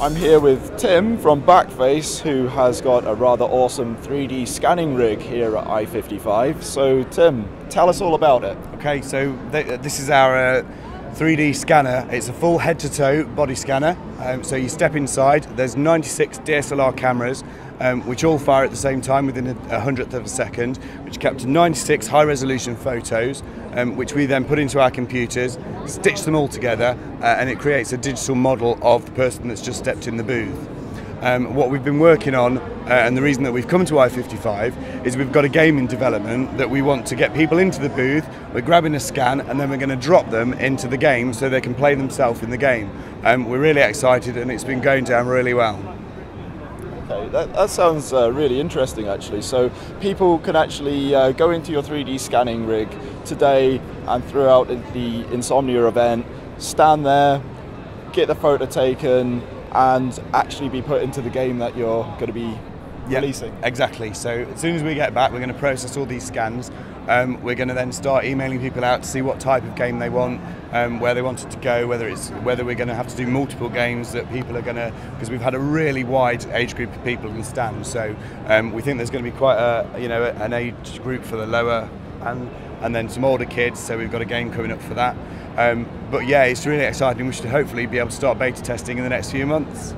I'm here with Tim from Backface, who has got a rather awesome 3D scanning rig here at I-55. So, Tim, tell us all about it. Okay, so th this is our uh, 3D scanner. It's a full head-to-toe body scanner. Um, so you step inside. There's 96 DSLR cameras, um, which all fire at the same time within a, hundredth of a second, which capture 96 high-resolution photos, um, which we then put into our computers, stitch them all together, uh, and it creates a digital model of the person that's just stepped in the booth. Um, what we've been working on, uh, and the reason that we've come to I-55, is we've got a game in development that we want to get people into the booth, we're grabbing a scan, and then we're going to drop them into the game so they can play themselves in the game. Um, we're really excited, and it's been going down really well. Okay, that, that sounds uh, really interesting actually. So people can actually uh, go into your 3D scanning rig today and throughout the Insomnia event, stand there, get the photo taken, and actually be put into the game that you're going to be Yep, releasing. Exactly. So as soon as we get back, we're going to process all these scans. Um, we're going to then start emailing people out to see what type of game they want, um, where they want it to go, whether it's whether we're going to have to do multiple games that people are going to because we've had a really wide age group of people in stand. So um, we think there's going to be quite a you know an age group for the lower and and then some older kids. So we've got a game coming up for that. Um, but yeah, it's really exciting. We should hopefully be able to start beta testing in the next few months.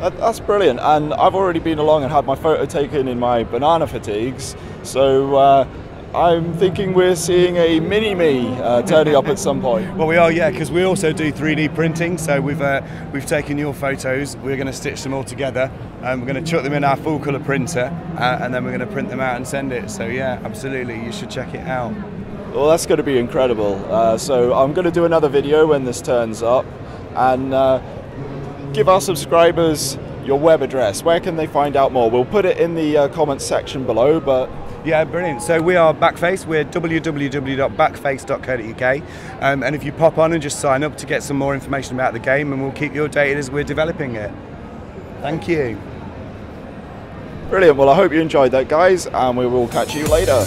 That, that's brilliant. And I've already been along and had my photo taken in my banana fatigues. So uh, I'm thinking we're seeing a mini me uh, turning up at some point. Well, we are, yeah, because we also do 3D printing. So we've uh, we've taken your photos. We're going to stitch them all together. and we're going to chuck them in our full colour printer, uh, and then we're going to print them out and send it. So yeah, absolutely, you should check it out. Well, that's going to be incredible. Uh, so I'm going to do another video when this turns up, and uh, give our subscribers your web address. Where can they find out more? We'll put it in the uh, comments section below, but Yeah, brilliant. So we are Backface. We're www.backface.co.uk. Um, and if you pop on and just sign up to get some more information about the game, and we'll keep you updated as we're developing it. Thank you. brilliant. Well, I hope you enjoyed that, guys, and we will catch you later.